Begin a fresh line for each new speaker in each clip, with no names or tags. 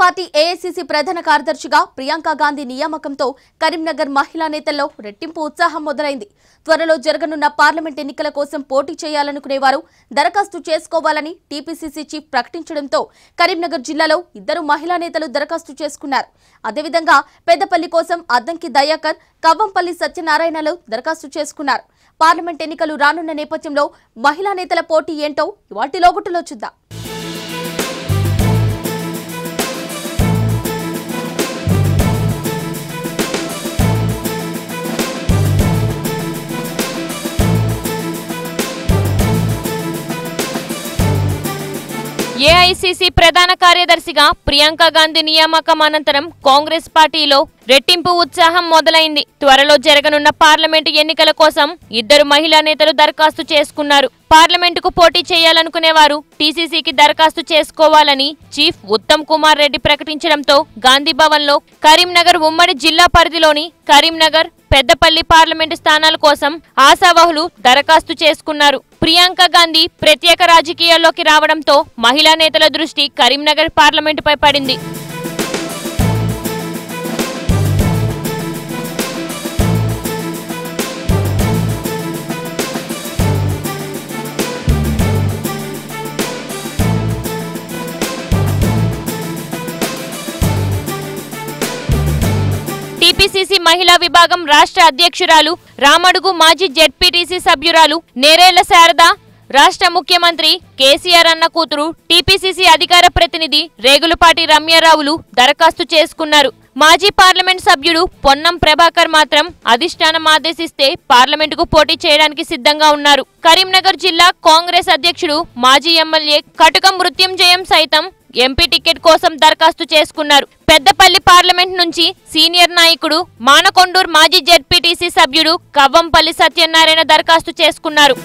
Party AICC ప్రధాన కార్యదర్శిగా ప్రియాంక గాంధీ నియామకంతో కరీంనగర్ మహిళా నేతల్లో రెట్టింపు ఉత్సాహం మొదలైంది. త్వరలో జరగనున్న పార్లమెంట్ ఎన్నికల కోసం పోటీ చేయాలనుకునేవారు దరఖాస్తు చేసుకోవాలని టీపీసీసీ చీఫ్ ప్రకటించడంతో కరీంనగర్ జిల్లాలో ఇద్దరు మహిళా నేతలు దరఖాస్తు చేసుకున్నారు. అదేవిధంగా పెద్దపల్లి కోసం అద్దంకి దయాకర్ కవ్వంపల్లి సత్యనారాయణలు దరఖాస్తు చేసుకున్నారు. పార్లమెంట్ ఎన్నికలు రానున్న నేపథ్యంలో మహిళా నేతల పోటీ ఏంటో వాటి లోగుట్టులో చూద్దాం.
ఏఐసిసి ప్రధాన కార్యదర్శిగా ప్రియాంక గాంధీ నియామకం అనంతరం కాంగ్రెస్ పార్టీలో రెట్టింపు ఉత్సాహం మొదలైంది. త్వరలో జరగనున్న పార్లమెంటు ఎన్నికల కోసం ఇద్దరు మహిళా నేతలు దరఖాస్తు చేసుకున్నారు. పార్లమెంటుకు పోటీ చేయాలనుకునేవారు టీసీసీకి దరఖాస్తు చేసుకోవాలని చీఫ్ ఉత్తమ్ కుమార్ రెడ్డి ప్రకటించడంతో గాంధీ భవన్లో కరీంనగర్ ఉమ్మడి జిల్లా పరిధిలోని కరీంనగర్ పెద్దపల్లి పార్లమెంటు స్థానాల కోసం ఆశావహులు దరఖాస్తు చేసుకున్నారు. ప్రియాంక గాంధీ ప్రత్యేక రాజకీయాల్లోకి రావడంతో మహిళా నేతల దృష్టి కరీంనగర్ పార్లమెంటుపై పడింది. టీపీసీసీ మహిళా విభాగం రాష్ట్ర అధ్యక్షురాలు రామడుగు మాజీ జెడ్పీటీసీ సభ్యురాలు నేరేళ్ళ శారద రాష్ట్ర ముఖ్యమంత్రి కేసీఆర్ అన్న కూతురు టీపీసీసీ అధికార ప్రతినిధి రేగులపాటి రమ్యారావులు దరఖాస్తు చేసుకున్నారు. మాజీ పార్లమెంట్ సభ్యుడు పొన్నం ప్రభాకర్ మాత్రం అధిష్టానం ఆదేశిస్తే పార్లమెంటుకు పోటీ చేయడానికి సిద్ధంగా ఉన్నారు. కరీంనగర్ జిల్లా కాంగ్రెస్ అధ్యక్షుడు మాజీ ఎమ్మెల్యే కటుక మృత్యుంజయం సైతం ఎంపీ టికెట్ కోసం దరఖాస్తు చేసుకున్నారు. పెద్దపల్లి పార్లమెంట్ నుంచి సీనియర్ నాయకుడు మానకొండూర్ మాజీ జెడ్పీటీసీ సభ్యుడు కవ్వంపల్లి సత్యనారాయణ దరఖాస్తు చేసుకున్నారు.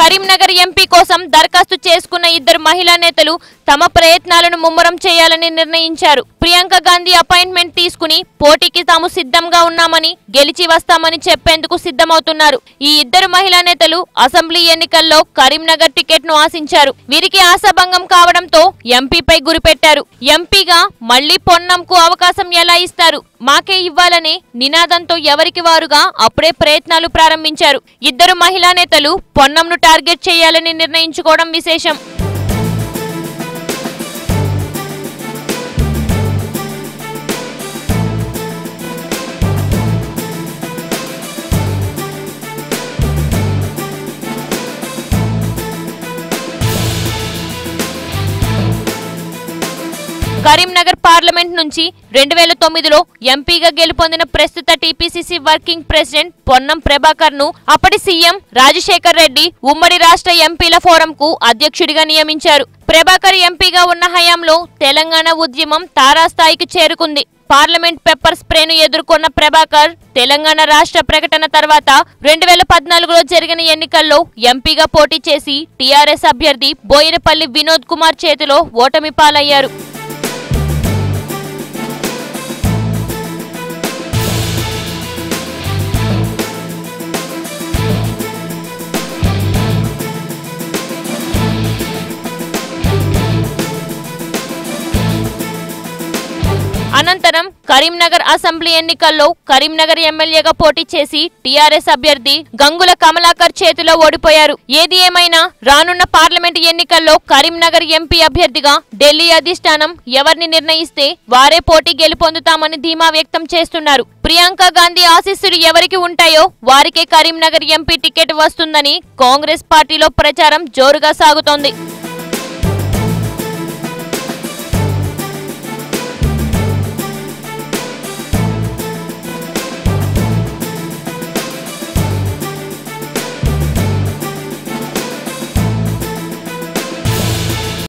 కరీంనగర్ ఎంపీ కోసం దరఖాస్తు చేసుకున్న ఇద్దరు మహిళా నేతలు తమ ప్రయత్నాలను ముమ్మరం చేయాలని నిర్ణయించారు. ప్రియాంక గాంధీ అపాయింట్మెంట్ తీసుకుని పోటీకి తాము సిద్ధంగా ఉన్నామని గెలిచి వస్తామని చెప్పేందుకు సిద్ధమవుతున్నారు. ఈ ఇద్దరు మహిళా నేతలు అసెంబ్లీ ఎన్నికల్లో కరీంనగర్ టికెట్ను ఆశించారు. వీరికి ఆశాభంగం కావడంతో ఎంపీపై గురిపెట్టారు. ఎంపీగా మళ్ళీ పొన్నంకు అవకాశం ఎలా ఇస్తారు? మాకే ఇవ్వాలనే నినాదంతో ఎవరికి వారుగా అప్పుడే ప్రయత్నాలు ప్రారంభించారు. ఇద్దరు మహిళా నేతలు పొన్నంను టార్గెట్ చేయాలని నిర్ణయించుకోవడం విశేషం. కరీంనగర్ పార్లమెంట్ నుంచి రెండు వేల తొమ్మిదిలో ఎంపీగా గెలుపొందిన ప్రస్తుత టీపీసీసీ వర్కింగ్ ప్రెసిడెంట్ పొన్నం ప్రభాకర్ను అప్పటి సీఎం రాజశేఖర్ రెడ్డి ఉమ్మడి రాష్ట్ర ఎంపీల ఫోరం కు అధ్యక్షుడిగా నియమించారు. ప్రభాకర్ ఎంపీగా ఉన్న హయాంలో తెలంగాణ ఉద్యమం తారాస్థాయికి చేరుకుంది. పార్లమెంట్ పెప్పర్ స్ప్రేను ఎదుర్కొన్న ప్రభాకర్ తెలంగాణ రాష్ట్ర ప్రకటన తర్వాత రెండు వేల పద్నాలుగులో జరిగిన ఎన్నికల్లో ఎంపీగా పోటీ చేసి టీఆర్ఎస్ అభ్యర్థి బోయినపల్లి వినోద్ కుమార్ చేతిలో ఓటమి పాలయ్యారు. అనంతరం కరీంనగర్ అసెంబ్లీ ఎన్నికల్లో కరీంనగర్ ఎమ్మెల్యేగా పోటీ చేసి టీఆర్ఎస్ అభ్యర్థి గంగుల కమలాకర్ చేతిలో ఓడిపోయారు. ఏది ఏమైనా రానున్న పార్లమెంటు ఎన్నికల్లో కరీంనగర్ ఎంపీ అభ్యర్థిగా ఢిల్లీ అధిష్టానం ఎవరిని నిర్ణయిస్తే వారే పోటీ గెలుపొందుతామని ధీమా వ్యక్తం చేస్తున్నారు. ప్రియాంక గాంధీ ఆశీస్సులు ఎవరికి ఉంటాయో వారికే కరీంనగర్ ఎంపీ టికెట్ వస్తుందని కాంగ్రెస్ పార్టీలో ప్రచారం జోరుగా సాగుతోంది.